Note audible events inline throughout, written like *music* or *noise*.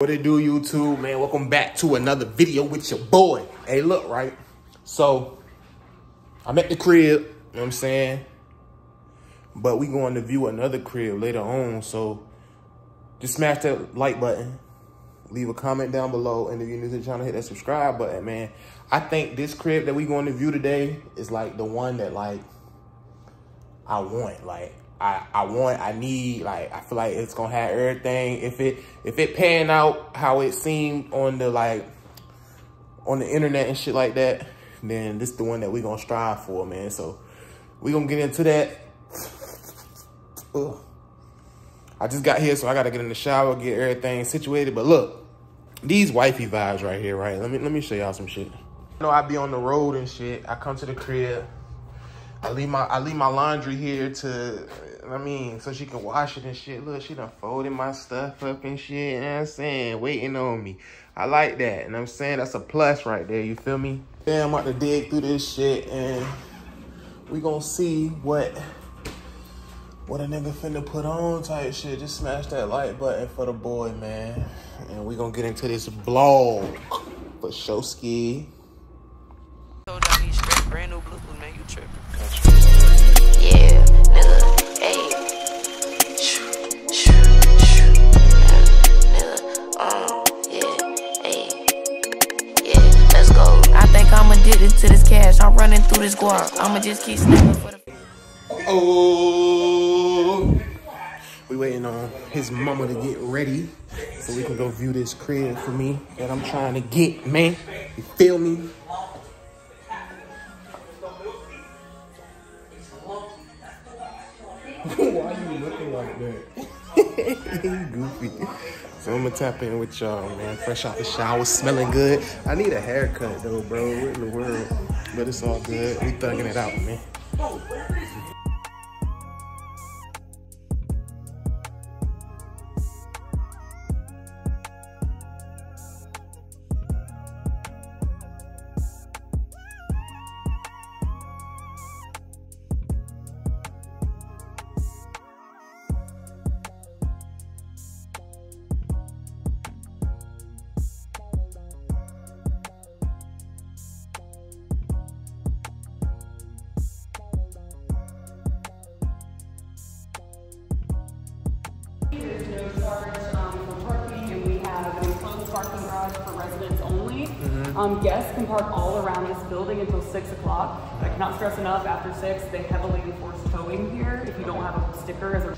What it do, YouTube, man? Welcome back to another video with your boy. Hey, look, right? So, I'm at the crib, you know what I'm saying? But we going to view another crib later on, so just smash that like button. Leave a comment down below, and if you're new to the channel, hit that subscribe button, man. I think this crib that we going to view today is like the one that like I want. Like, I, I want, I need, like, I feel like it's gonna have everything. If it, if it pan out how it seemed on the, like, on the internet and shit like that, then this the one that we gonna strive for, man. So we gonna get into that. I just got here, so I gotta get in the shower, get everything situated. But look, these wifey vibes right here, right? Let me, let me show y'all some shit. You know, I be on the road and shit. I come to the crib. I leave my I leave my laundry here to I mean, so she can wash it and shit. Look, she done folded my stuff up and shit, you know what I'm saying? Waiting on me. I like that. And I'm saying that's a plus right there, you feel me? Yeah, I'm about to dig through this shit and we gonna see what what a nigga finna put on type shit. Just smash that like button for the boy, man. And we gonna get into this blog for Showski. Told y'all straight brand new man. You tripping. Cash. Through this guap. I'ma just keep snapping for the. Oh, we waiting on his mama to get ready so we can go view this crib for me that I'm trying to get, man. You feel me? *laughs* Why you looking like that? *laughs* you goofy. So I'm gonna tap in with y'all, man. Fresh out the shower, smelling good. I need a haircut though, bro. What in the world? But it's all good. We thugging it out, man. Um, guests can park all around this building until six o'clock. I cannot stress enough, after six, they heavily enforce towing here if you don't have a sticker as a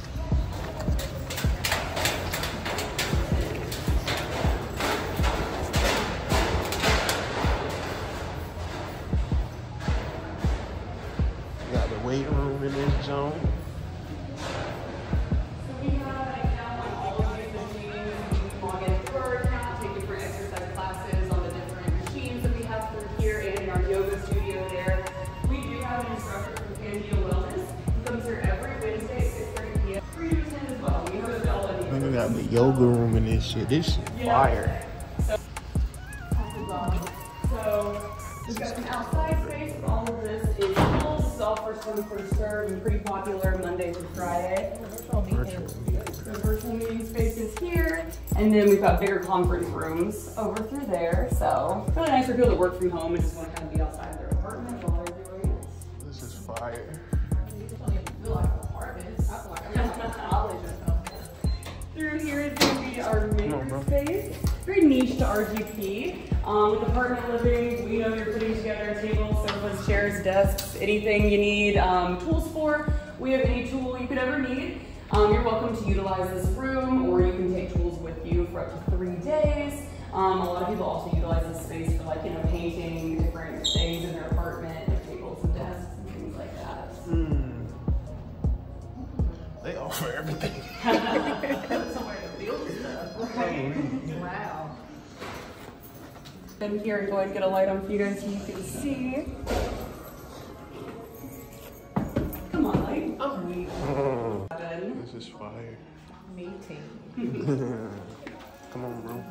got the yoga room in this shit. This shit fire. So we've got an outside space. All of this is full. This is all first come, first served and pretty popular Monday through Friday. The virtual meeting space is here, and then we've got bigger conference rooms over through there. So really nice for people that work from home and just want to kind of be outside of their apartment while they're doing it. This is fire. Through here is going to be our on, maker bro. space. Very niche to RGP. Um, with apartment living, we know you're putting together tables, sofas, chairs, desks, anything you need um, tools for. We have any tool you could ever need. Um, you're welcome to utilize this room, or you can take tools with you for up to three days. Um, a lot of people also utilize this space for like, you know, painting different things in their apartment, like tables and desks and things like that. They offer everything. *laughs* *laughs* In here and go ahead and get a light on for you guys so you can see. Come on, light. Oh, we. Seven. This is fire. Meeting. *laughs* Come on, bro.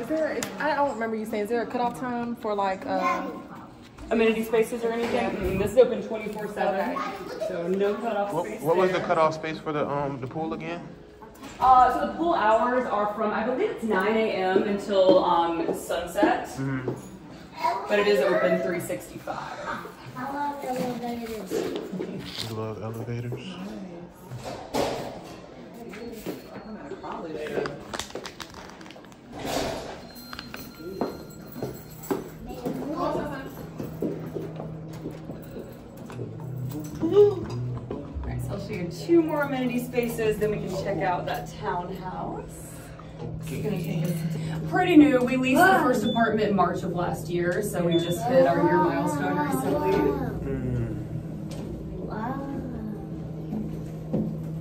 Is there? Is, I don't remember you saying. Is there a cutoff time for like? Uh, amenity spaces or anything. Mm, This is open twenty-four seven, so no cutoff What, space what was the there. cutoff space for the um the pool again? Uh, so the pool hours are from, I believe it's 9 a.m. until um, sunset, but it is open 365. I love elevators. You love elevators. Alright, two more amenity spaces, then we can check out that townhouse. Pretty new. We leased the first apartment in March of last year, so we just hit our year milestone recently. Wow.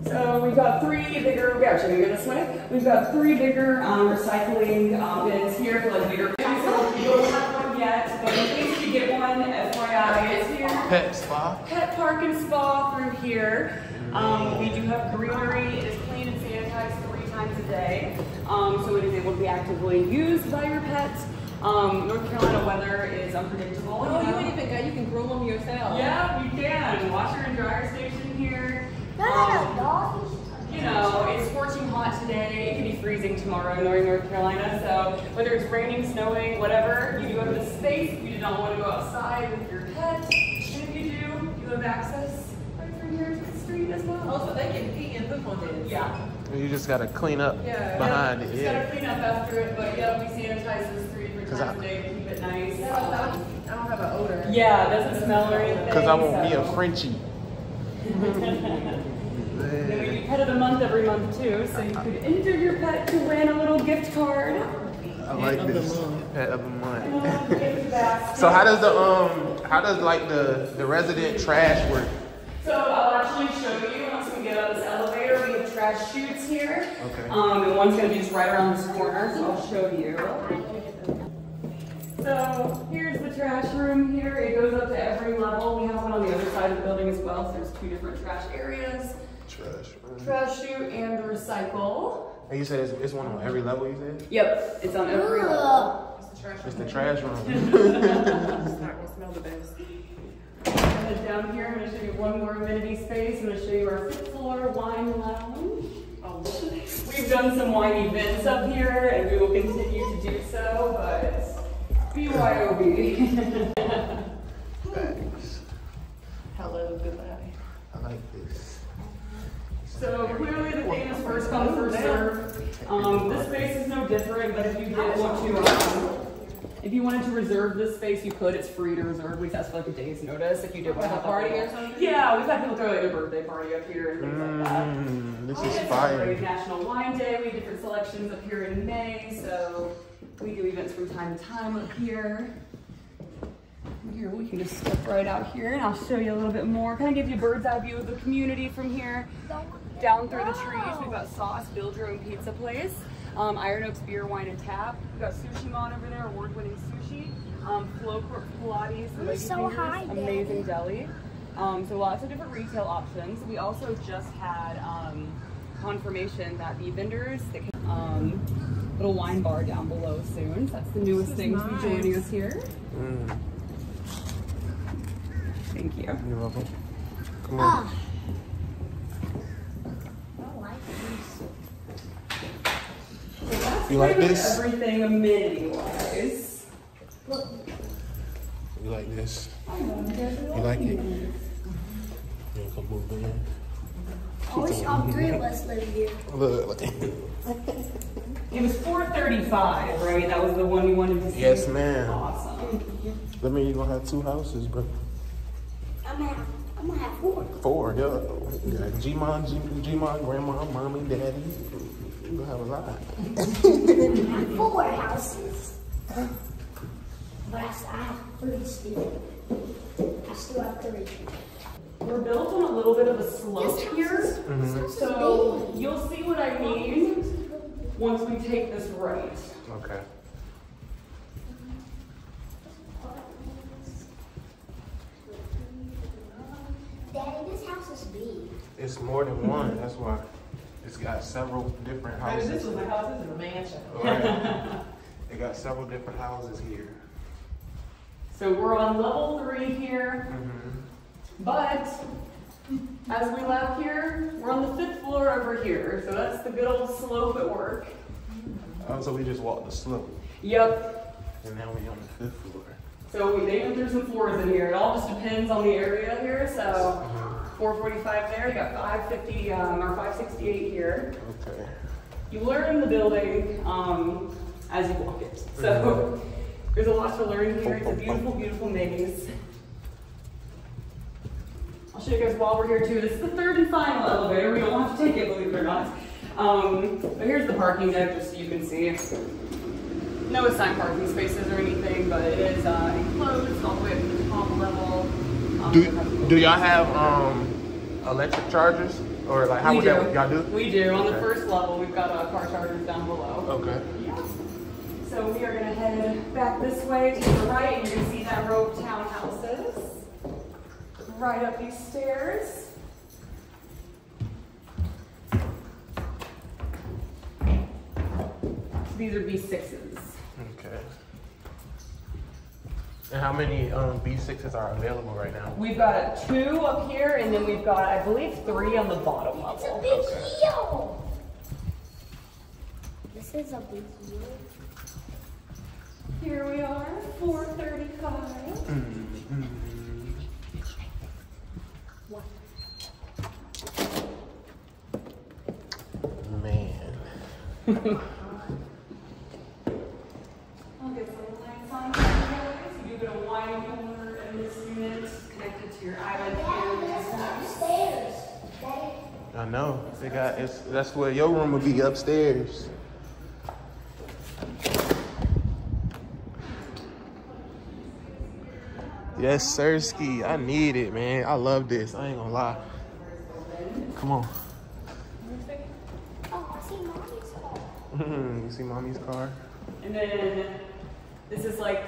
So we've got three bigger, we actually go this way. We've got three bigger um, recycling um, bins here for like bigger. So you don't have one yet, but in case you get one, FYI, it's here. Pet spa. Pet park and spa through here. Um, we do have greenery. It is clean and sanitized three times a day. Um, so it is able to be actively used by your pets. Um, North Carolina weather is unpredictable. Oh, you know. ain't even got, you can groom them yourself. Yeah, you can. Washer and dryer station here. Not a Um, dog. you know, it's scorching hot today. It could be freezing tomorrow in North Carolina. So whether it's raining, snowing, whatever, you do have the space. If you do not want to go outside with your pet. And if you do, you have access right through here to the street as well. Oh, so they can pee and poop on this. Yeah. You just gotta clean up Yeah. behind Just it. gotta Yeah. clean up after it, but yeah, we sanitize this three different 'Cause times I- a day to keep it nice. I don't, I don't have an odor. Yeah, it doesn't smell or anything. Cause I won't be a so- Frenchie. *laughs* Then we pet of the month every month too, so you could enter your pet to win a little gift card. I like this. Pet of the month. So how does the um how does like the the resident trash work? So I'll actually show you once we get out this elevator. We have trash chutes here. Okay. Um, and one's gonna be just right around this corner, so I'll show you. So here's the trash room here. It goes up to every level. We have one on the other side of the building as well. So there's two different trash areas. Trash. Room. Trash chute and recycle. And you said it's, it's one on every level. You said Yep, it's on every level. Ugh. it's the trash room. It's not gonna smell the best. And down here, I'm gonna show you one more amenity space. I'm gonna show you our fifth floor wine lounge. Oh, We've done some wine events up here, and we will continue to do so, but BYOB. Thanks. hello, goodbye. I like this. so clearly the theme is first come, first serve. Um, this space is no different, but if you did want to, um, if you wanted to reserve this space, you could. It's free to reserve. We just ask for like a day's notice if you did want to Like a party or something? Yeah, we've had people throw like a birthday party up here and things like that. Mm, this We is fire. National Wine Day. We have different selections up here in May, so we do events from time to time up here. Here, we can just step right out here and I'll show you a little bit more. Kind of give you a bird's eye view of the community from here. Down through the trees, we've got Sauce, Build Your Own Pizza Place, um, Iron Oaks Beer, Wine, and Tap. We've got Sushi Mon over there, award-winning sushi. Um, Flow Court Pilates, I'm Lady so Fingers, high, amazing deli. Um, so lots of different retail options. We also just had um, confirmation that the vendors that can, um, little wine bar down below soon. So that's the newest is thing to be joining us here. Mm, Thank you. you're welcome. Come on. Ah. I like this. You like this? Everything amenity wise. You like this? You like it? You wanna come move in? I wish all three of us lived here. Look. It was 435, right? That was the one you wanted to see. yes, ma'am. Awesome. That means you're gonna have two houses, bro. I'm gonna have, I'm gonna have four. Four, yeah. You got G-Mon, G- G-Mon, grandma, mommy, daddy. You have a lot. *laughs* Four houses. But I, s- I have three still. I still have three. We're built on a little bit of a slope here. here. is, this mm-hmm. house is So you'll see what I mean once we take this right. Okay. Daddy, this house is big. It's more than one, that's why. Got several different Maybe this houses. was a house, this is a mansion. Right. *laughs* It got several different houses here. So we're on level three here, Mm-hmm. but As we left here, we're on the fifth floor over here, so that's the good old slope at work. Oh, so we just walked the slope, Yep. and now we on the fifth floor. So we they went through some floors in here. It all just depends on the area here. So 445 there, you got 550 um, or 568 here. Okay. You learn the building um, as you walk it. So *laughs* there's a lot to learn here. It's a beautiful, beautiful maze. I'll show you guys while we're here too. This is the third and final elevator. We don't have to take it, believe it or not. Um, but here's the parking deck, just so you can see. No assigned parking spaces or anything, but it is uh, enclosed all the way up to the top level. Um, Do do y'all have um electric chargers or like how we would do. that y'all do? We do. On the first level, we've got uh, car chargers down below. Okay. So we are gonna head back this way to the right, and you're gonna see that row of townhouses. Right up these stairs. These are B6s. Okay. And how many um B6s are available right now? We've got two up here, and then we've got, I believe, three on the bottom It's a level. big heel. This is a big heel. Here we are, 435. Man. I'll *laughs* get some lights on here. So you get a wine cooler in this unit connected to your island here, which is nice. Stairs. Daddy. I know. They got it's that's where your room would be upstairs. Yes, sir, ski. I need it, man. I love this. I ain't gonna lie. Come on. Oh, I see mommy's car. *laughs* you see mommy's car? And then this is like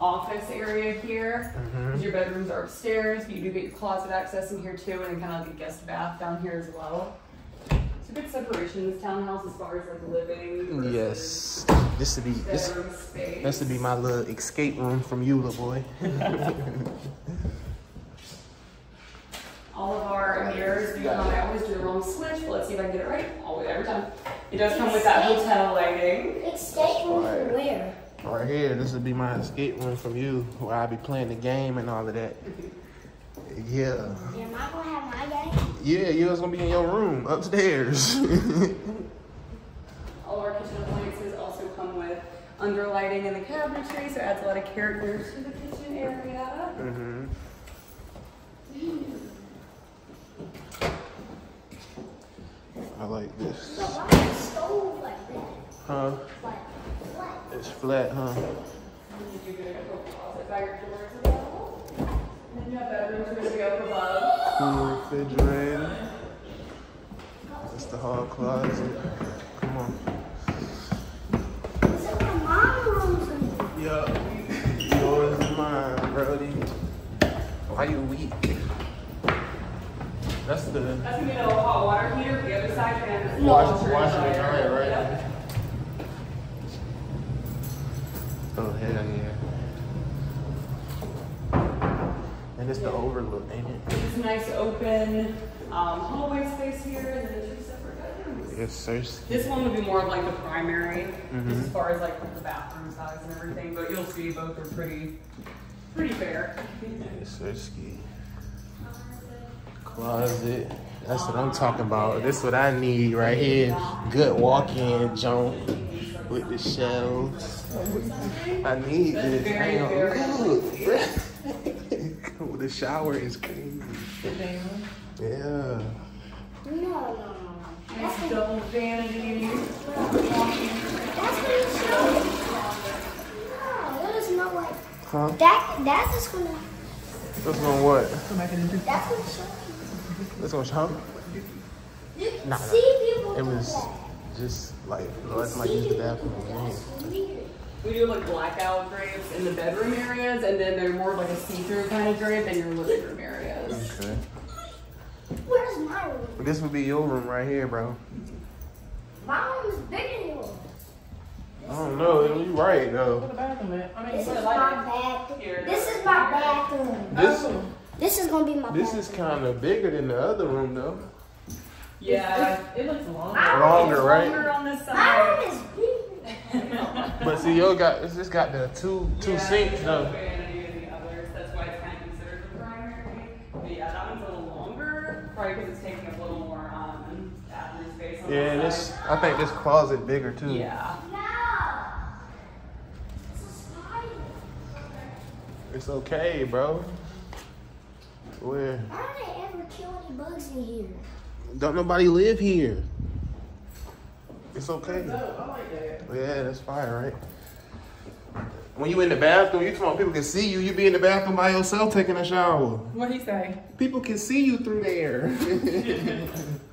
office area here. Mm-hmm. Your bedrooms are upstairs, but you do get your closet access in here too, and then kind of like a guest bath down here as well. It's a good separation in this townhouse as far as like living. Yes. This would be this. Bedroom space. This would be my little escape room from you, little boy. *laughs* All of our mirrors, do, I always do the wrong switch, but let's see if I can get it right. Always, every time. It does come with that hotel lighting. Escape room from where? Right here, this would be my escape room from you, where I'd be playing the game and all of that. Yeah. Am I gonna have my game? Yeah, you was gonna be in your room upstairs. *laughs* All our kitchen appliances also come with underlighting in the cabinetry, so it adds a lot of character to the kitchen area. hmm I like this. So why is the stove like that? Huh? Like, what? It's flat, huh? You do get a couple closet by your doors as well. And then you have bedrooms are gonna go above. Cool refrigerator. That's the hall closet. Come on. Is it my mom's here? Yup. Yours is mine, Brody. Why you weak? That's the That's gonna be the hot water heater. The other side, you're gonna have the Wash- wash and dryer. And it's the overlook, ain't it? It's a nice open um, hallway space here, and then two separate bedrooms. Yes, sir. This one would be more of like the primary, Mm-hmm. as far as like the bathroom size and everything, but you'll see both are pretty, pretty fair. Yes, sir. Ski. Closet. That's what I'm talking about. This what I need right here. Good walk-in joint with the shelves. I need this. very, Damn, very look. *laughs* the shower is crazy. Yeah. No, no, no, no. That's Nice double vanity. That's what it shows. No, there's no way. Huh? That, that's just gonna, This one what? that's what it shows. This one huh? You can Nah, nah. see people It was that. just like let's like use the bathroom. That's weird. We do like blackout drapes in the bedroom areas, and then they're more of like a see-through kind of drape in your living room areas. Okay. Where's my room? This would be your room right here, bro. My room is bigger than yours. I don't know. You're right though. Where the bathroom at? I mean, This where is the my bathroom. Here. This is my bathroom. This This is gonna be my This bed. is kind of bigger than the other room though. Yeah, it looks longer. Longer, right? Longer on this My side. room is big. But see, yo got it's just got the two two Yeah, sinks though. vanity in the others. That's why it's kind of considered the primary. But yeah, that one's a little longer, probably because it's taking up a little more um, bathroom space on Yeah, the this side. I think this closet bigger too. Yeah. No. It's a. It's okay, bro. Where? Why don't they ever kill any bugs in here? Don't nobody live here. It's okay. I like that. Yeah, that's fine, right? When you in the bathroom, you talking about people can see you. You be in the bathroom by yourself taking a shower. What he say? People can see you through there. *laughs*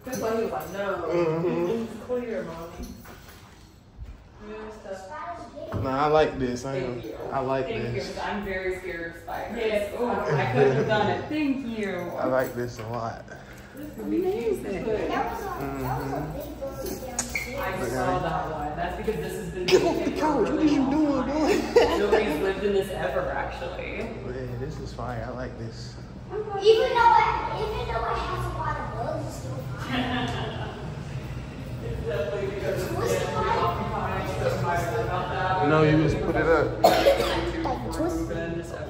That's why he was like, no. Mhm. It's clear, mommy. Nah, I like this. I, am, you. I like Thank you, this. 'cause I'm very scared of spiders. Yes. Oh, I couldn't have *laughs* done it. Thank you. I like this a lot. Amazing. There was a, there was a big bug downstairs. I saw that one. That's because this has been. Get off the couch. What are you doing, boy? *laughs* Nobody's lived in this ever, actually. Yeah, this is fine. I like this. Even though I, even though it has a lot of bugs, it's still fine. *laughs* Twist it like, No, you just put it up.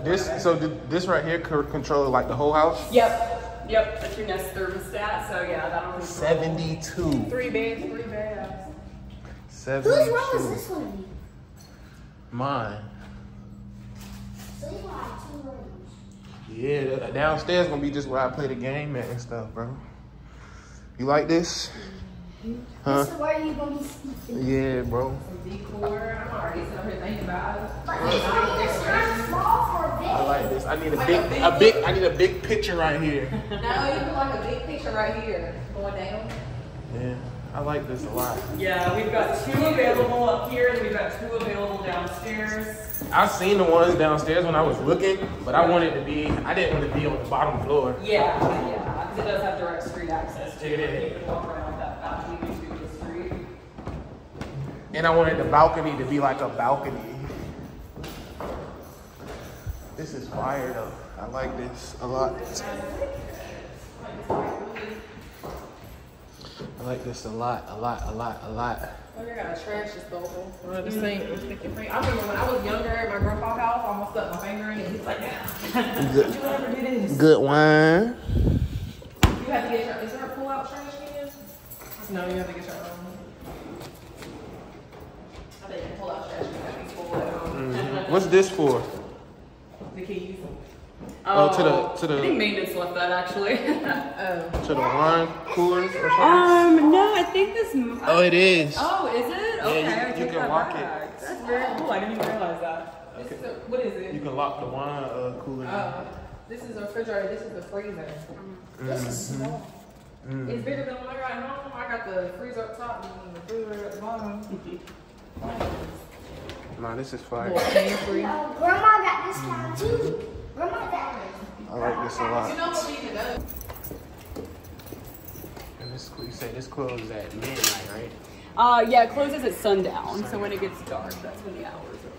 This so th- this right here could control like the whole house. Yep. Yep. That's your Nest thermostat. So yeah, that'll. Seventy-two. Three beds, three baths. Whose room is this gonna? Mine. So you got like two rooms. Yeah, downstairs gonna be just where I play the game at and stuff, bro. You like this? Mm-hmm. Huh? This is where you gonna be sleeping. Yeah, bro. Decor. I'm already sitting here thinking about it. But it's only it's kind of small for a bed. I like this. I need a big, a big. I need a big picture right here. *laughs* No, you put like a big picture right here going down. I like this a lot. Yeah, we've got two available up here, and we've got two available downstairs. I've seen the ones downstairs when I was looking, but I wanted to be. I didn't want to be on the bottom floor. Yeah, yeah, because it does have direct street access to it. Yeah. You can walk around that balcony to the street. And I wanted the balcony to be like a balcony. This is fire though. I like this a lot. I like this a lot, a lot, a lot, a lot. Oh, you got a trash disposal. Under the sink. You stick your. I remember when I was younger at my grandpa's house, I almost stuck my finger in it. He's like, yeah. Good, *laughs* You ever do this? good wine. You have to get your, is there a pull out trash can? No, you have to get your own. I think you pull out trash can, have to pull it on. What's this for? The keys. Oh, to the- to the- I think maintenance left that actually. *laughs* Oh. To the wine coolers or something? um, no, I think this. Oh, it is. Oh, is it? Okay, you- I you can that lock it. That's very cool. I didn't even realize that. This is a, what is it? You can lock the wine uh, cooler. Uh, this is a refrigerator, this is the freezer. This is small. It's bigger than what I got at home. I got the freezer up top and the refrigerator at the bottom. Nah, this is fire. Little pantry. No, grandma got this kind too. Grandma got I like this a lot. You know what we need? And this, you say this closes at midnight, right? Uh, yeah, it closes at sundown, so when it gets dark, that's when the hours are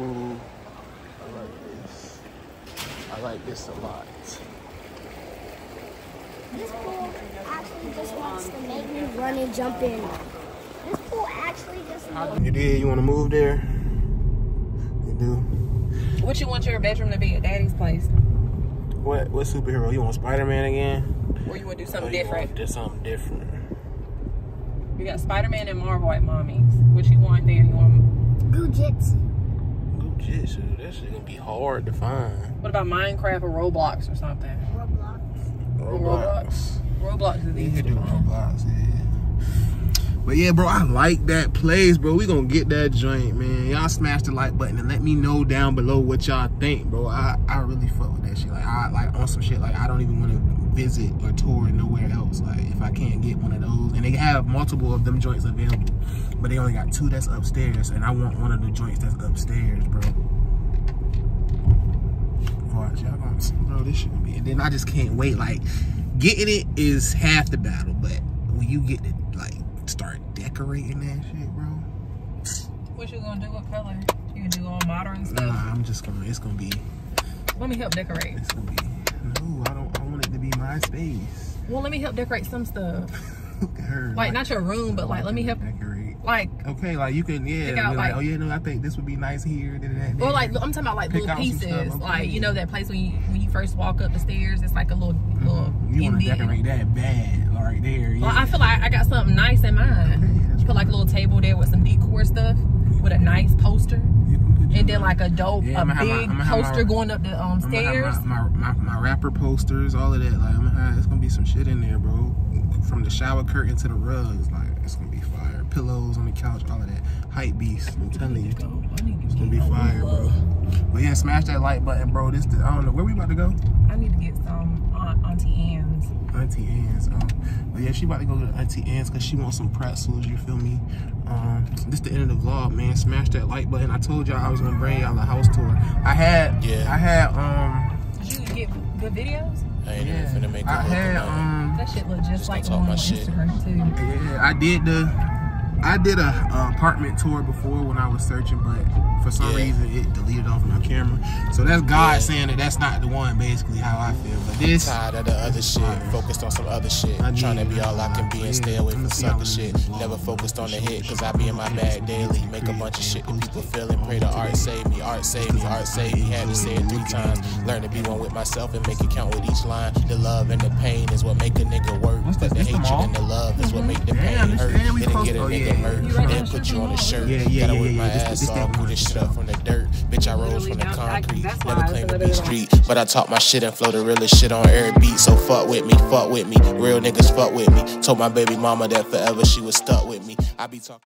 over. Ooh, I like this. I like this a lot. This pool actually just wants to make me run and jump in. This pool actually just You did? You want to move there? You. What you want your bedroom to be at daddy's place? What? What superhero? You want Spider Man again? Or you want to do Or something you different? want to do something different. You got Spider-Man and Marvel at mommy's. What you want there? You want, Gujitsu. Go jitsu. That shit gonna be hard to find. what about Minecraft or Roblox or something? Roblox. Roblox. Roblox is You easy could to do find. Roblox, yeah. But yeah, bro, I like that place, bro. We gonna get that joint, man. Y'all smash the like button and let me know down below what y'all think, bro. I, I really fuck with that shit. Like I like on some shit. Like I don't even want to visit or tour nowhere else. Like if I can't get one of those, and they have multiple of them joints available, but they only got two that's upstairs, and I want one of the joints that's upstairs, bro. Watch, y'all bro. This shit be, and then I just can't wait. Like getting it is half the battle, but when you get like start decorating that shit, bro. What you gonna do? What color? You can do all modern stuff. Nah, I'm just gonna. It's gonna be. Let me help decorate. It's gonna be. No, I don't. I want it to be my space. Well, let me help decorate some stuff. *laughs* Look at her. Like not your room, but like let me help. decorate. Like Okay, like you can, yeah, out, like, like- oh yeah, no, I think this would be nice here. Da, da, da. Or like I'm talking about like little pieces, okay. like you know that place when you when you first walk up the stairs, it's like a little mm-hmm. little. you want to decorate that bad, right there. Yeah. Well, I feel like I got something nice in mind. That's Put like a little table there with some decor stuff, with a nice poster, You can put your- and then like a dope, Yeah, a my- big my- poster going up the um, stairs. my, my, my, my rapper posters, all of that. Like, I'm gonna have, it's gonna be some shit in there, bro. From the shower curtain to the rugs, like, it's gonna be fire. Pillows on the couch, all of that. Hype beast, I'm telling you. It's gonna be fire, bro. But yeah, smash that like button, bro. This, I don't know, where we about to go? I need to get some Aunt, Auntie Anne's. Auntie Anne's. Um, but yeah, she about to go to Auntie Anne's because she wants some pretzels. You feel me? Um, this the end of the vlog, man. Smash that like button. I told y'all I was gonna bring y'all a house tour. I had, Yeah. I had, um, Did you get good videos? I ain't yeah, even finna make it I look had, um, That shit look just, Just like the one on my shit. Instagram too. yeah, I did the, I did a, uh apartment tour before when I was searching, but for some Yeah. reason it deleted off my camera. So that's God Yeah. saying that that's not the one, basically how I feel. But this, Tired of the other shit, focused on some other shit. I need Trying to be all I can be and stay away from see sucker shit. Never focused on the hit, cause I be in my bag daily. Make a bunch of shit that people feel and pray to art save me, art save me, art save me. Had to say it three times. Learn to be one with myself and make it count with each line. The love and the pain is what make a nigga work. What's But this? the the hatred and the love is what make the Damn, pain this- hurt. yeah, Didn't get a oh, nigga yeah, right put you on a shirt. Yeah, yeah, Gotta yeah, yeah, my this- ass off, pull this shit up from the dirt. Bitch, I rose from the concrete. Never claimed to be street. But I talk my shit and flow the realest shit on every beat. So fuck with me, fuck with me. Real niggas fuck with me. Told my baby mama that forever she was stuck with me. I be talking.